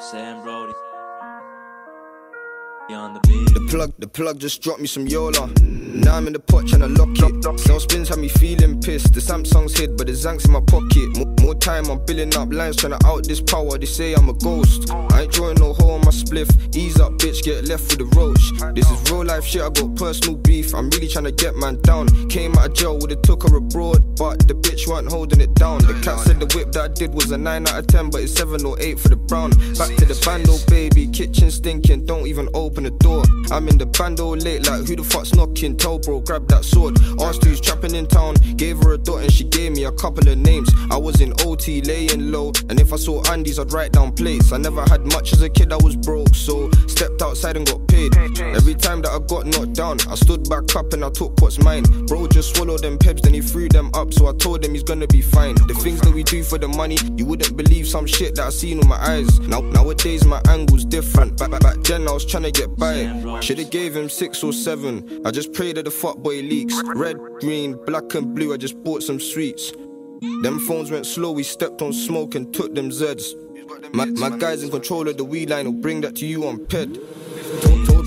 Sam Brody. On the. The plug, the plug just dropped me some Yola. Now I'm in the pot trying to lock it. Cell spins have me feeling pissed. The Samsung's hid, but the Zank's in my pocket. Time, I'm building up lines trying to out this power. They say I'm a ghost. I ain't drawing no hole on my spliff. Ease up, bitch, get left with the roach. This is real life shit, I got personal beef. I'm really trying to get man down. Came out of jail, would've took her abroad, but the bitch wasn't holding it down. The cat said the whip that I did was a 9 out of 10, but it's 7 or 8 for the brown. Back to the bando, baby. Kitchen stinking, don't even open the door. I'm in the bando late, like who the fuck's knocking? Tell bro, grab that sword. Asked who's trapping in town, gave her a dot and she gave me a couple of names. I was in Laying low, and if I saw Andy's, I'd write down plates. I never had much as a kid, I was broke, so stepped outside and got paid. Every time that I got knocked down, I stood back up and I took what's mine. Bro just swallowed them peps, then he threw them up, so I told him he's gonna be fine. The things that we do for the money, you wouldn't believe some shit that I seen with my eyes. Now nowadays my angle's different. Back, back, back then I was trying to get by. Should've gave him six or seven. I just pray that the fuckboy leaks. Red, green, black and blue. I just bought some sweets. Them phones went slow, we stepped on smoke and took them Zeds. My, my guys in control of the weed line will bring that to you on ped.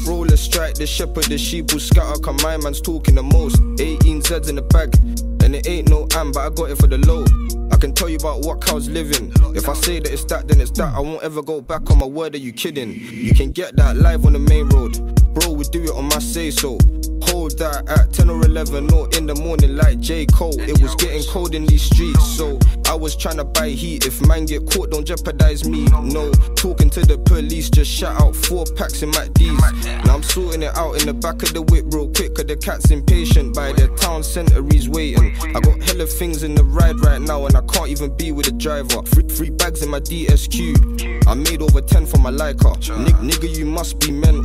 Told, let's strike the shepherd, the sheep will scatter. Cause my man's talking the most. 18 Zeds in the bag, and it ain't no am, but I got it for the low. I can tell you about what cow's living. If I say that it's that, then it's that. I won't ever go back on my word. Are you kidding? You can get that live on the main road. Bro, we do it on my say so. Hold that at 10 or 11 or in the morning like J. Cole. It was getting cold in these streets, so I was trying to buy heat. If man get caught, don't jeopardize me. No, talking to the police, just shout out four packs in my D's. Now I'm sorting it out in the back of the whip real quick, cause the cat's impatient by the town centre, he's waiting. I got hella things in the ride right now, and I can't even be with the driver. Three, three bags in my DSQ. I made over 10 for my Leica. Nig- nigga, you must be mental.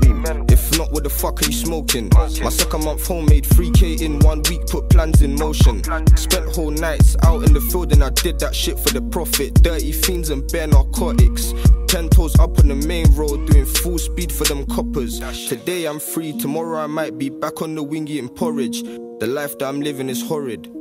If fuck are you smoking? My second month home made 3k in one week, put plans in motion. Spent whole nights out in the field and I did that shit for the profit. Dirty fiends and bare narcotics. Ten toes up on the main road, doing full speed for them coppers. Today I'm free, tomorrow I might be back on the wing eating porridge. The life that I'm living is horrid.